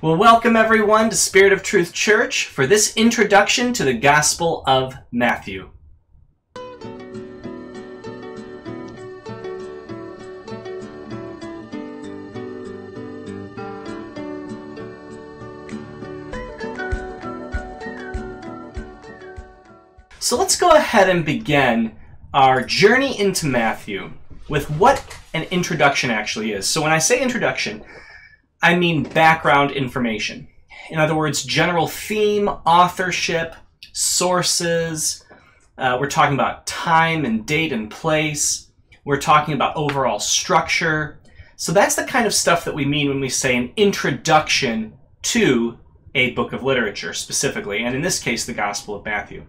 Well, welcome everyone to Spirit of Truth Church for this introduction to the Gospel of Matthew. So let's go ahead and begin our journey into Matthew with what an introduction actually is. So when I say introduction, I mean background information. In other words, general theme, authorship, sources. Uh, we're talking about time and date and place. We're talking about overall structure. So that's the kind of stuff that we mean when we say an introduction to a book of literature specifically, and in this case, the Gospel of Matthew.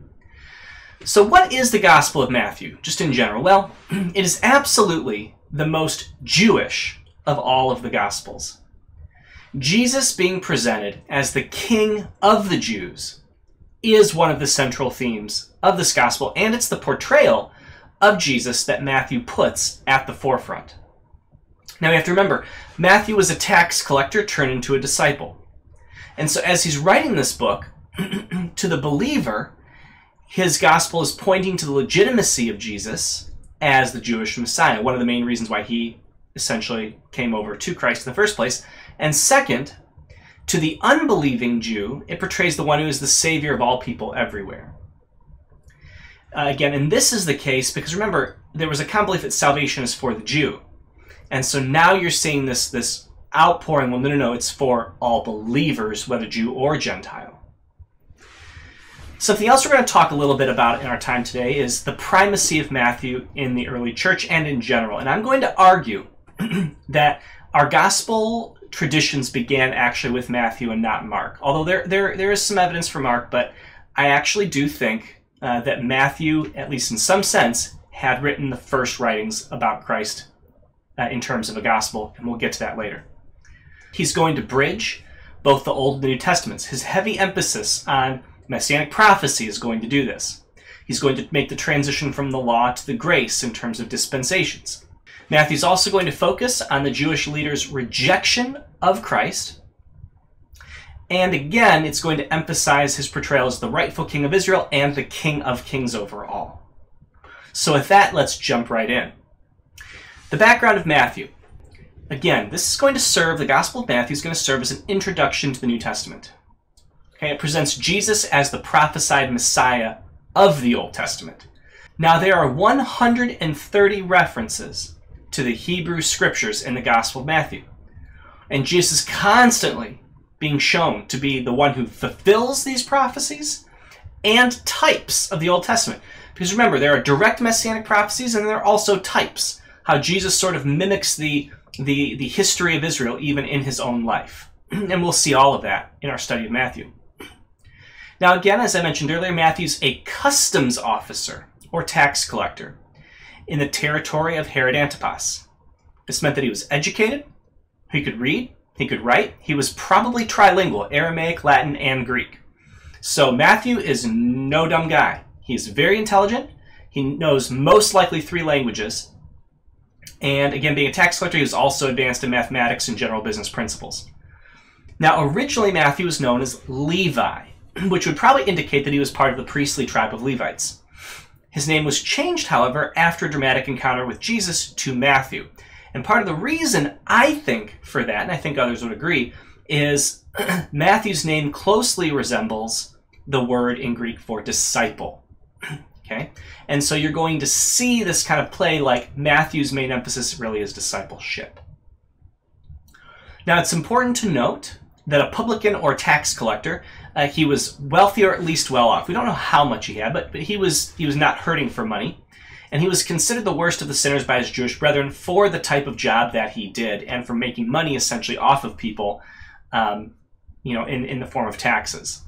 So, what is the Gospel of Matthew, just in general? Well, it is absolutely the most Jewish of all of the Gospels. Jesus being presented as the King of the Jews is one of the central themes of this Gospel, and it's the portrayal of Jesus that Matthew puts at the forefront. Now, you have to remember, Matthew was a tax collector turned into a disciple. And so, as he's writing this book to the believer, his gospel is pointing to the legitimacy of Jesus as the Jewish Messiah, one of the main reasons why he essentially came over to Christ in the first place. And second, to the unbelieving Jew, it portrays the one who is the Savior of all people everywhere. Uh, again, and this is the case because remember, there was a common belief that salvation is for the Jew. And so now you're seeing this, this outpouring well, no, no, no, it's for all believers, whether Jew or Gentile. Something else we're going to talk a little bit about in our time today is the primacy of Matthew in the early church and in general. And I'm going to argue that our gospel traditions began actually with Matthew and not Mark. Although there, there, there is some evidence for Mark, but I actually do think uh, that Matthew, at least in some sense, had written the first writings about Christ uh, in terms of a gospel, and we'll get to that later. He's going to bridge both the Old and the New Testaments. His heavy emphasis on Messianic prophecy is going to do this. He's going to make the transition from the law to the grace in terms of dispensations. Matthew's also going to focus on the Jewish leaders' rejection of Christ. And again, it's going to emphasize his portrayal as the rightful king of Israel and the king of kings overall. So, with that, let's jump right in. The background of Matthew. Again, this is going to serve, the Gospel of Matthew is going to serve as an introduction to the New Testament. Okay, it presents Jesus as the prophesied Messiah of the Old Testament. Now, there are 130 references to the Hebrew scriptures in the Gospel of Matthew. And Jesus is constantly being shown to be the one who fulfills these prophecies and types of the Old Testament. Because remember, there are direct messianic prophecies and there are also types, how Jesus sort of mimics the, the, the history of Israel even in his own life. and we'll see all of that in our study of Matthew. Now, again, as I mentioned earlier, Matthew's a customs officer or tax collector in the territory of Herod Antipas. This meant that he was educated, he could read, he could write, he was probably trilingual Aramaic, Latin, and Greek. So Matthew is no dumb guy. He's very intelligent, he knows most likely three languages, and again, being a tax collector, he was also advanced in mathematics and general business principles. Now, originally, Matthew was known as Levi which would probably indicate that he was part of the priestly tribe of Levites. His name was changed, however, after a dramatic encounter with Jesus to Matthew. And part of the reason I think for that, and I think others would agree, is Matthew's name closely resembles the word in Greek for disciple. okay? And so you're going to see this kind of play like Matthew's main emphasis really is discipleship. Now, it's important to note that a publican or tax collector uh, he was wealthy or at least well off. We don't know how much he had, but, but he was he was not hurting for money, and he was considered the worst of the sinners by his Jewish brethren for the type of job that he did and for making money essentially off of people, um, you know, in in the form of taxes.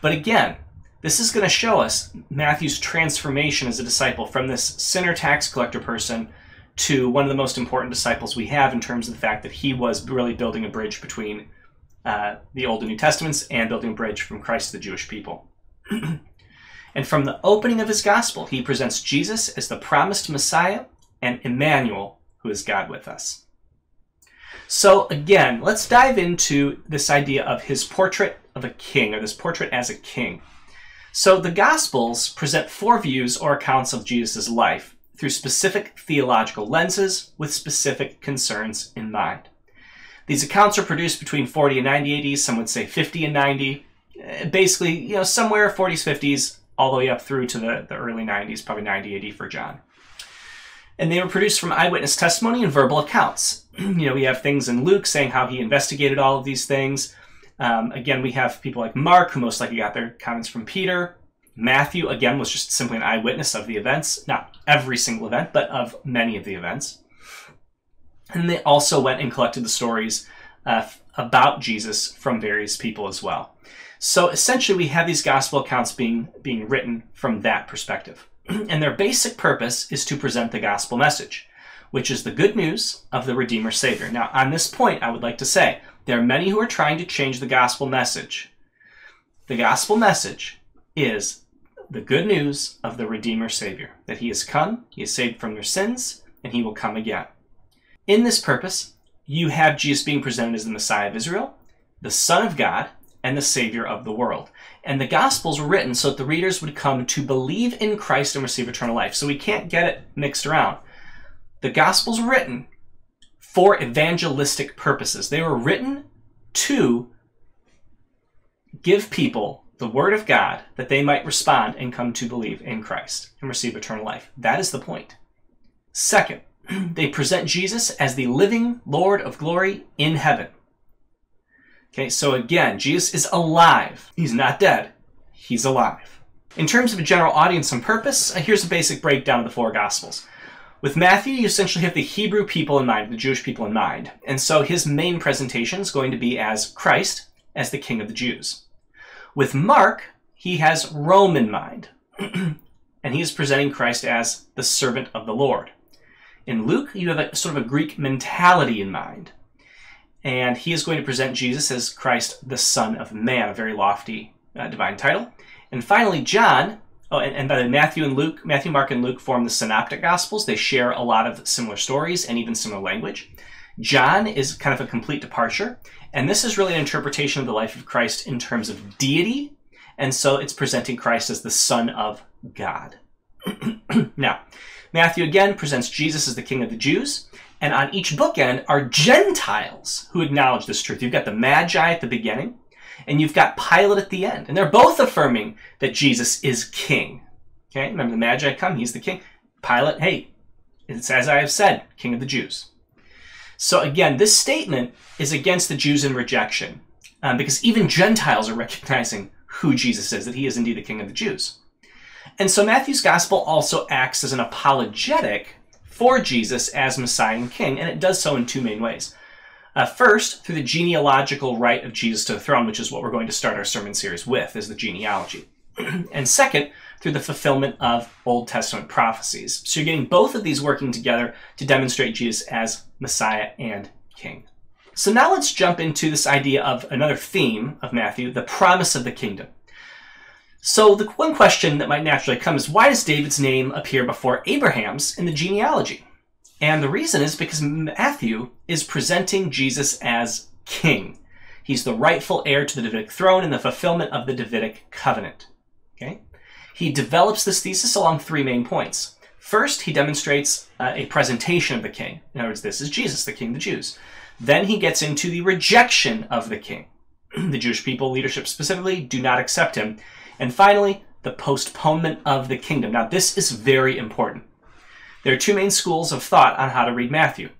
But again, this is going to show us Matthew's transformation as a disciple from this sinner tax collector person to one of the most important disciples we have in terms of the fact that he was really building a bridge between uh, the Old and New Testaments and building a bridge from Christ to the Jewish people. and from the opening of his gospel, he presents Jesus as the promised Messiah and Emmanuel, who is God with us. So again, let's dive into this idea of his portrait of a king, or this portrait as a king. So the Gospels present four views or accounts of Jesus' life through specific theological lenses with specific concerns in mind. These accounts are produced between 40 and 90 AD, some would say 50 and 90. Eh, basically, you know, somewhere 40s, 50s, all the way up through to the, the early 90s, probably 90 AD for John. And they were produced from eyewitness testimony and verbal accounts. you know, we have things in Luke saying how he investigated all of these things. Um, again, we have people like Mark, who most likely got their comments from Peter. Matthew, again, was just simply an eyewitness of the events, not every single event, but of many of the events. And they also went and collected the stories uh, about Jesus from various people as well. So essentially, we have these gospel accounts being, being written from that perspective. and their basic purpose is to present the gospel message, which is the good news of the Redeemer Savior. Now, on this point, I would like to say there are many who are trying to change the gospel message. The gospel message is the good news of the Redeemer Savior, that he has come, he is saved from their sins, and he will come again. In this purpose, you have Jesus being presented as the Messiah of Israel, the Son of God, and the Savior of the world. And the Gospels were written so that the readers would come to believe in Christ and receive eternal life. So we can't get it mixed around. The Gospels were written for evangelistic purposes. They were written to give people the Word of God that they might respond and come to believe in Christ and receive eternal life. That is the point. Second, they present Jesus as the living Lord of glory in heaven. Okay, so again, Jesus is alive. He's not dead. He's alive. In terms of a general audience and purpose, uh, here's a basic breakdown of the four Gospels. With Matthew, you essentially have the Hebrew people in mind, the Jewish people in mind. And so his main presentation is going to be as Christ, as the King of the Jews. With Mark, he has Rome in mind. and he is presenting Christ as the servant of the Lord. In Luke, you have a sort of a Greek mentality in mind. And he is going to present Jesus as Christ, the Son of Man, a very lofty uh, divine title. And finally, John Oh, and, and by the way, Matthew and Luke, Matthew, Mark, and Luke form the Synoptic Gospels. They share a lot of similar stories and even similar language. John is kind of a complete departure, and this is really an interpretation of the life of Christ in terms of deity, and so it's presenting Christ as the Son of God. now, Matthew again presents Jesus as the King of the Jews, and on each bookend are Gentiles who acknowledge this truth. You've got the Magi at the beginning, and you've got Pilate at the end. And they're both affirming that Jesus is king. Okay, remember the Magi come, he's the king. Pilate, hey, it's as I have said, king of the Jews. So again, this statement is against the Jews in rejection, um, because even Gentiles are recognizing who Jesus is, that he is indeed the king of the Jews. And so Matthew's gospel also acts as an apologetic for Jesus as Messiah and King, and it does so in two main ways. Uh, first, through the genealogical right of Jesus to the throne, which is what we're going to start our sermon series with, is the genealogy. and second, through the fulfillment of Old Testament prophecies. So you're getting both of these working together to demonstrate Jesus as Messiah and King. So now let's jump into this idea of another theme of Matthew, the promise of the kingdom. So the one question that might naturally come is why does David's name appear before Abraham's in the genealogy? And the reason is because Matthew is presenting Jesus as king. He's the rightful heir to the Davidic throne and the fulfillment of the Davidic covenant. Okay? He develops this thesis along three main points. First, he demonstrates uh, a presentation of the king. In other words, this is Jesus, the king of the Jews. Then he gets into the rejection of the king. the Jewish people, leadership specifically, do not accept him. And finally, the postponement of the kingdom. Now, this is very important. There are two main schools of thought on how to read Matthew.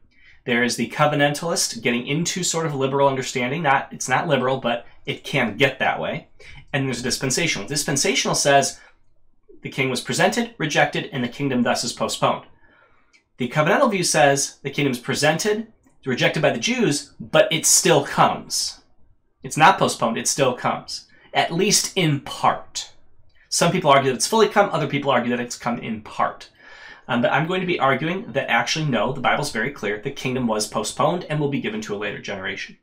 There is the covenantalist getting into sort of liberal understanding. Not it's not liberal, but it can get that way. And there's a dispensational. Dispensational says the king was presented, rejected, and the kingdom thus is postponed. The covenantal view says the kingdom is presented, rejected by the Jews, but it still comes. It's not postponed, it still comes, at least in part. Some people argue that it's fully come, other people argue that it's come in part. Um, but I'm going to be arguing that actually, no, the Bible's very clear. The kingdom was postponed and will be given to a later generation.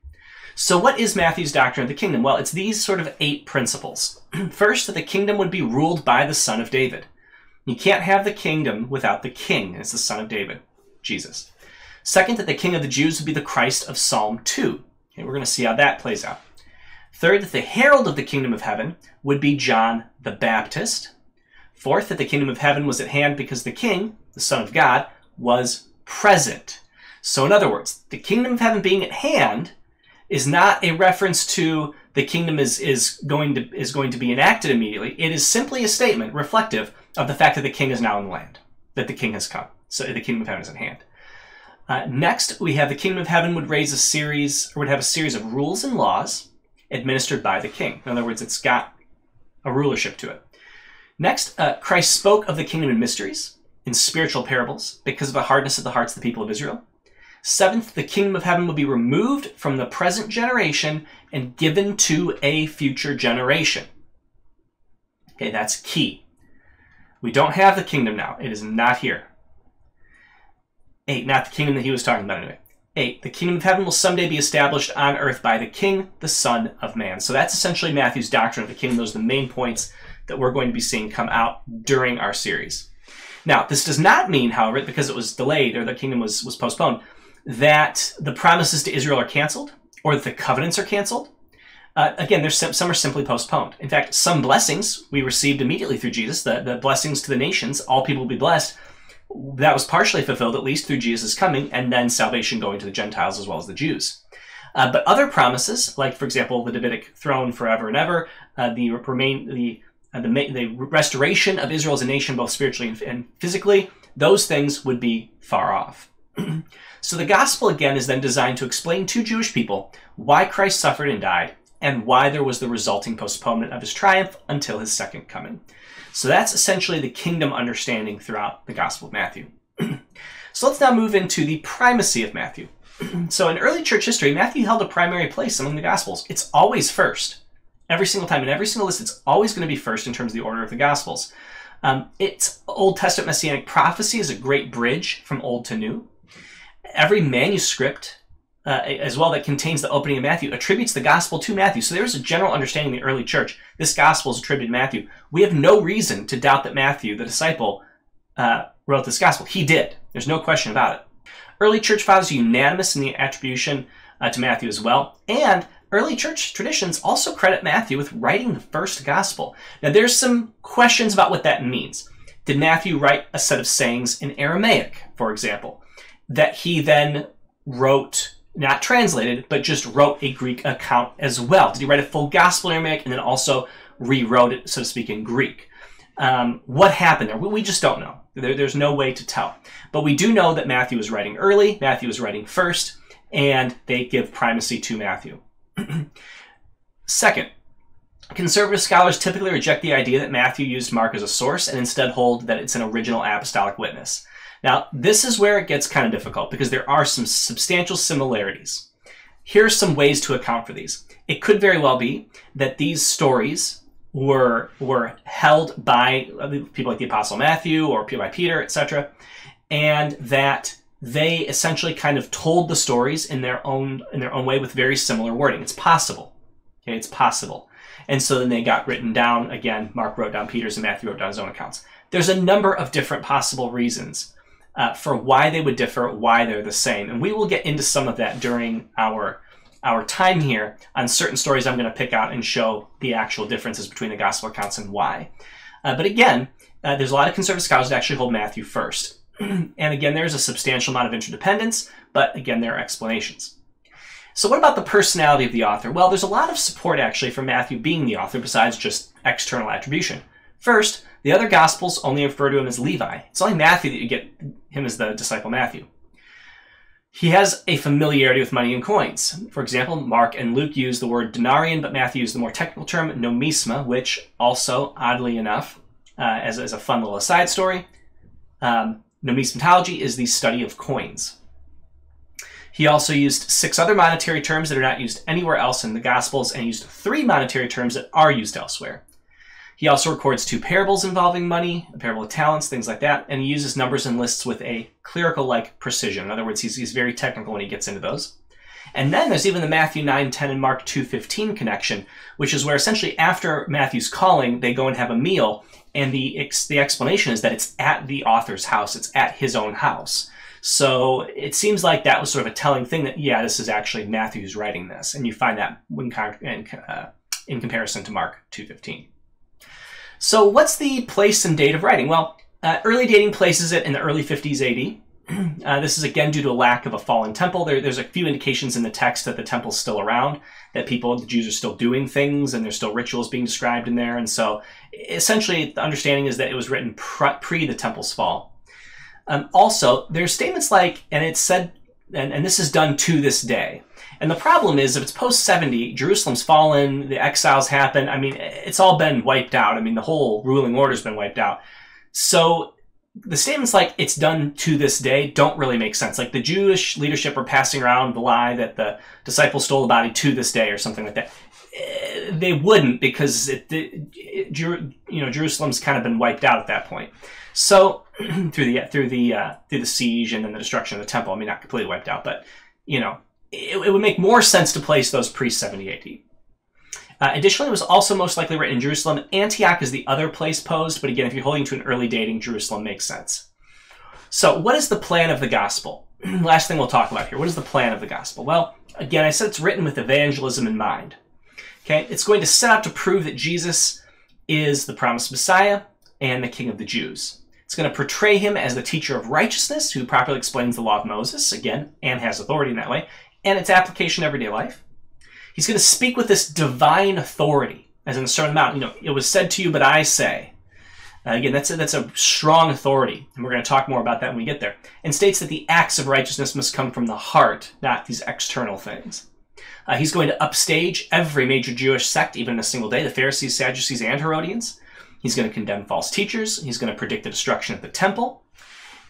So, what is Matthew's doctrine of the kingdom? Well, it's these sort of eight principles. First, that the kingdom would be ruled by the son of David. You can't have the kingdom without the king, it's the son of David, Jesus. Second, that the king of the Jews would be the Christ of Psalm 2. Okay, we're going to see how that plays out. Third, that the herald of the kingdom of heaven would be John the Baptist. Fourth, that the kingdom of heaven was at hand because the king, the Son of God, was present. So, in other words, the kingdom of heaven being at hand is not a reference to the kingdom is, is going to is going to be enacted immediately. It is simply a statement reflective of the fact that the king is now in the land, that the king has come. So the kingdom of heaven is at hand. Uh, next, we have the kingdom of heaven would raise a series, or would have a series of rules and laws administered by the king. In other words, it's got a rulership to it. Next, uh, Christ spoke of the kingdom in mysteries, in spiritual parables, because of the hardness of the hearts of the people of Israel. Seventh, the kingdom of heaven will be removed from the present generation and given to a future generation. Okay, that's key. We don't have the kingdom now. It is not here. Eight, not the kingdom that he was talking about anyway. 8. The kingdom of heaven will someday be established on earth by the king, the Son of Man. So that's essentially Matthew's doctrine of the kingdom. Those are the main points that we're going to be seeing come out during our series. Now, this does not mean, however, because it was delayed or the kingdom was, was postponed, that the promises to Israel are canceled or that the covenants are canceled. Uh, again, there's some, some, are simply postponed. In fact, some blessings we received immediately through Jesus, the, the blessings to the nations, all people will be blessed, that was partially fulfilled, at least through Jesus' coming, and then salvation going to the Gentiles as well as the Jews. Uh, but other promises, like for example the Davidic throne forever and ever, uh, the remain the uh, the, the restoration of Israel as a nation, both spiritually and, and physically, those things would be far off. so the gospel again is then designed to explain to Jewish people why Christ suffered and died, and why there was the resulting postponement of his triumph until his second coming. So that's essentially the kingdom understanding throughout the Gospel of Matthew. so let's now move into the primacy of Matthew. so in early church history, Matthew held a primary place among the Gospels. It's always first. Every single time, in every single list, it's always going to be first in terms of the order of the Gospels. Um, its Old Testament messianic prophecy is a great bridge from Old to New. Every manuscript uh, as well that contains the opening of Matthew attributes the gospel to Matthew. So there's a general understanding in the early church. This gospel is attributed to Matthew. We have no reason to doubt that Matthew, the disciple, uh, wrote this gospel. He did. There's no question about it. Early church fathers are unanimous in the attribution uh, to Matthew as well. And early church traditions also credit Matthew with writing the first gospel. Now there's some questions about what that means. Did Matthew write a set of sayings in Aramaic, for example, that he then wrote not translated, but just wrote a Greek account as well. Did he write a full gospel in Aramaic and then also rewrote it, so to speak, in Greek? Um, what happened there? We just don't know. There, there's no way to tell. But we do know that Matthew was writing early, Matthew was writing first, and they give primacy to Matthew. Second, conservative scholars typically reject the idea that Matthew used Mark as a source and instead hold that it's an original apostolic witness. Now, this is where it gets kind of difficult because there are some substantial similarities. Here are some ways to account for these. It could very well be that these stories were were held by uh, people like the Apostle Matthew or by Peter, etc., and that they essentially kind of told the stories in their own in their own way with very similar wording. It's possible. Okay, it's possible. And so then they got written down again. Mark wrote down Peter's and Matthew wrote down his own accounts. There's a number of different possible reasons uh, for why they would differ, why they're the same. And we will get into some of that during our our time here on certain stories I'm going to pick out and show the actual differences between the gospel accounts and why. Uh, but again, uh, there's a lot of conservative scholars that actually hold Matthew first. and again, there's a substantial amount of interdependence, but again, there are explanations. So what about the personality of the author? Well, there's a lot of support actually for Matthew being the author besides just external attribution. First, the other Gospels only refer to him as Levi. It's only Matthew that you get him as the disciple Matthew. He has a familiarity with money and coins. For example, Mark and Luke use the word denarion, but Matthew used the more technical term nomisma, which also, oddly enough, uh, as, as a fun little aside story, um, numismatology is the study of coins. He also used six other monetary terms that are not used anywhere else in the Gospels and used three monetary terms that are used elsewhere. He also records two parables involving money, a parable of talents, things like that, and he uses numbers and lists with a clerical-like precision. In other words, he's, he's very technical when he gets into those. And then there's even the Matthew 9, 10, and Mark 2, 15 connection, which is where essentially after Matthew's calling, they go and have a meal, and the, the explanation is that it's at the author's house, it's at his own house. So it seems like that was sort of a telling thing that, yeah, this is actually Matthew who's writing this. And you find that in, uh, in comparison to Mark 2.15. So what's the place and date of writing? Well, uh, early dating places it in the early 50s AD. Uh, this is again due to a lack of a fallen temple. There, there's a few indications in the text that the temple's still around, that people, the Jews are still doing things, and there's still rituals being described in there. And so essentially, the understanding is that it was written pre the temple's fall. Um, also, there's statements like, and it's said, and, and this is done to this day. And the problem is, if it's post 70, Jerusalem's fallen, the exiles happen. I mean, it's all been wiped out. I mean, the whole ruling order's been wiped out. So the statements like it's done to this day don't really make sense. Like the Jewish leadership are passing around the lie that the disciples stole the body to this day or something like that. Eh, they wouldn't because it, it, you know Jerusalem's kind of been wiped out at that point. So through the through the uh, through the siege and then the destruction of the temple, I mean not completely wiped out, but you know it, it would make more sense to place those pre 70 AD. Uh, additionally, it was also most likely written in Jerusalem. Antioch is the other place posed, but again, if you're holding to an early dating, Jerusalem makes sense. So, what is the plan of the gospel? Last thing we'll talk about here. What is the plan of the gospel? Well, again, I said it's written with evangelism in mind. Okay, it's going to set out to prove that Jesus is the promised Messiah and the King of the Jews. It's going to portray him as the teacher of righteousness who properly explains the law of Moses, again, and has authority in that way, and its application in everyday life. He's going to speak with this divine authority, as in the Sermon on the Mount. You know, it was said to you, but I say. Uh, again, that's a, that's a strong authority, and we're going to talk more about that when we get there. And states that the acts of righteousness must come from the heart, not these external things. Uh, he's going to upstage every major Jewish sect, even in a single day, the Pharisees, Sadducees, and Herodians. He's going to condemn false teachers. He's going to predict the destruction of the temple.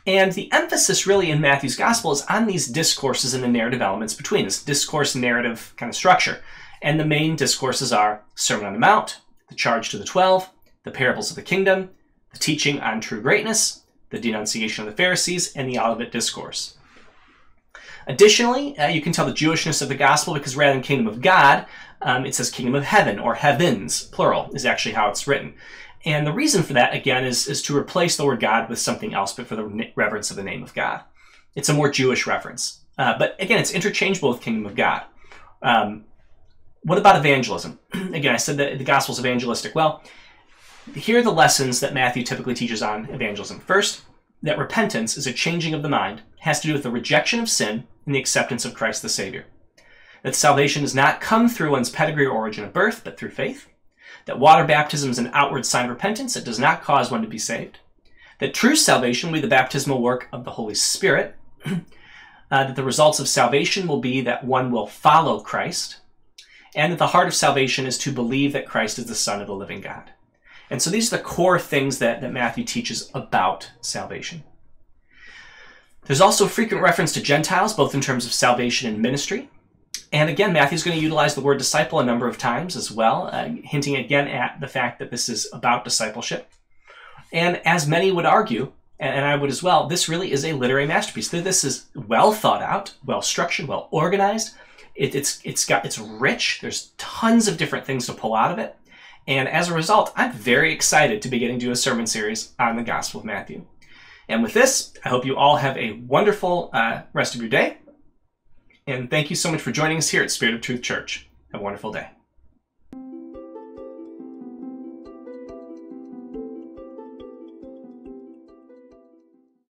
And the emphasis really in Matthew's gospel is on these discourses and the narrative elements between this discourse narrative kind of structure. And the main discourses are Sermon on the Mount, the charge to the twelve, the parables of the kingdom, the teaching on true greatness, the denunciation of the Pharisees, and the Olivet Discourse. Additionally, uh, you can tell the Jewishness of the gospel because rather than kingdom of God, um, it says kingdom of heaven or heavens, plural, is actually how it's written. And the reason for that, again, is, is to replace the word God with something else, but for the reverence of the name of God. It's a more Jewish reference. Uh, but again, it's interchangeable with kingdom of God. Um, what about evangelism? again, I said that the gospel's evangelistic. Well, here are the lessons that Matthew typically teaches on evangelism. First, that repentance is a changing of the mind, has to do with the rejection of sin and the acceptance of Christ the Savior. That salvation does not come through one's pedigree or origin of birth, but through faith that water baptism is an outward sign of repentance. It does not cause one to be saved. That true salvation will be the baptismal work of the Holy Spirit. uh, that the results of salvation will be that one will follow Christ. And that the heart of salvation is to believe that Christ is the Son of the living God. And so these are the core things that, that Matthew teaches about salvation. There's also frequent reference to Gentiles, both in terms of salvation and ministry. And again, Matthew's going to utilize the word disciple a number of times as well, uh, hinting again at the fact that this is about discipleship. And as many would argue, and I would as well, this really is a literary masterpiece. This is well thought out, well structured, well organized. It, it's it's got it's rich. There's tons of different things to pull out of it, and as a result, I'm very excited to be getting to do a sermon series on the Gospel of Matthew. And with this, I hope you all have a wonderful uh, rest of your day. And thank you so much for joining us here at Spirit of Truth Church. Have a wonderful day.